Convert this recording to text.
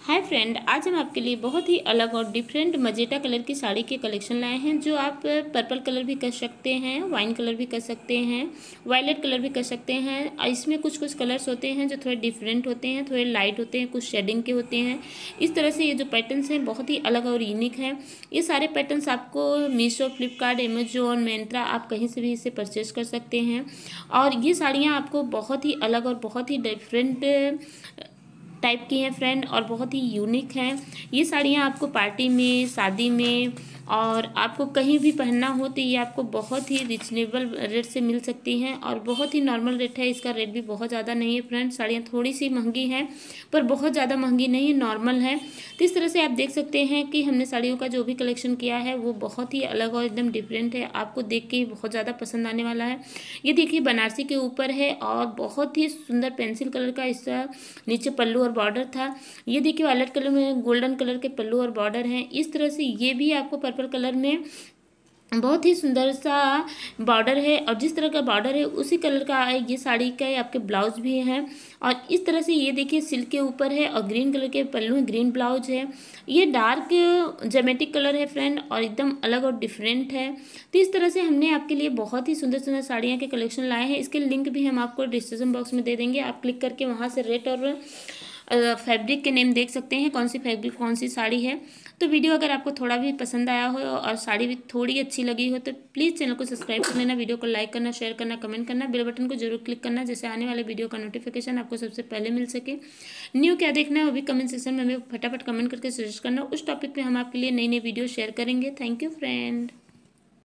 Hi friend आज हम आपके लिए बहुत ही अलग और डिफरेंट मजेटा कलर की साड़ी के कलेक्शन लाए हैं, जो आप पर्पल कलर भी कर सकते हैं वाइन कलर भी कर सकते हैं वायलेट कलर भी कर सकते हैं। इसमें कुछ कुछ कलर्स होते हैं जो थोड़े डिफरेंट होते हैं, थोड़े लाइट होते हैं, कुछ शेडिंग के होते हैं। इस तरह से ये जो पैटर्न्स हैं, बहुत ही अलग और यूनिक हैं। ये सारे पैटर्न्स आपको मीशो फ्लिपकार्ट अमेजोन मेंत्रा आप कहीं से भी इसे परचेज कर सकते हैं। और ये साड़ियाँ आपको बहुत ही अलग और बहुत ही डिफरेंट टाइप की हैं फ्रेंड और बहुत ही यूनिक हैं। ये साड़ियाँ आपको पार्टी में, शादी में और आपको कहीं भी पहनना हो तो ये आपको बहुत ही रिजनेबल रेट से मिल सकती हैं और बहुत ही नॉर्मल रेट है। इसका रेट भी बहुत ज़्यादा नहीं है फ्रेंड साड़ियाँ थोड़ी सी महँगी हैं, पर बहुत ज़्यादा महँगी नहीं है नॉर्मल है। तो इस तरह से आप देख सकते हैं कि हमने साड़ियों का जो भी कलेक्शन किया है, वो बहुत ही अलग और एकदम डिफरेंट है। आपको देख के बहुत ज़्यादा पसंद आने वाला है। ये देखिए, बनारसी के ऊपर है और बहुत ही सुंदर पेंसिल कलर का इसका नीचे पल्लू और बॉर्डर था। ये देखिए वायलेट कलर में गोल्डन कलर के पल्लू और बॉर्डर हैं। इस तरह से ये भी आपको पर्पल पर्पल कलर में। बहुत ही सुंदर सा बॉर्डर है और जिस तरह का बॉर्डर है, उसी कलर का ये साड़ी का आपके ब्लाउज भी है। और इस तरह से ये देखिए सिल्क के ऊपर है और ग्रीन कलर के पल्लू है, ग्रीन ब्लाउज है। ये डार्क जेमेटिक कलर है फ्रेंड और एकदम अलग और डिफरेंट है। तो इस तरह से हमने आपके लिए बहुत ही सुंदर सुंदर साड़ियाँ के कलेक्शन लाए हैं। इसके लिंक भी हम आपको डिस्क्रिप्शन बॉक्स में दे देंगे। आप क्लिक करके वहाँ से रेट और फैब्रिक के नेम देख सकते हैं, कौन सी फैब्रिक कौन सी साड़ी है। तो वीडियो अगर आपको थोड़ा भी पसंद आया हो और साड़ी भी थोड़ी अच्छी लगी हो तो प्लीज़ चैनल को सब्सक्राइब कर लेना, वीडियो को लाइक करना शेयर करना कमेंट करना बेल बटन को ज़रूर क्लिक करना जैसे आने वाले वीडियो का नोटिफिकेशन आपको सबसे पहले मिल सके। न्यू क्या देखना है, वो भी कमेंट सेक्शन में हमें फटाफट कमेंट करके सजेस्ट करना। उस टॉपिक पर हम आपके लिए नई नई वीडियो शेयर करेंगे। Thank you friend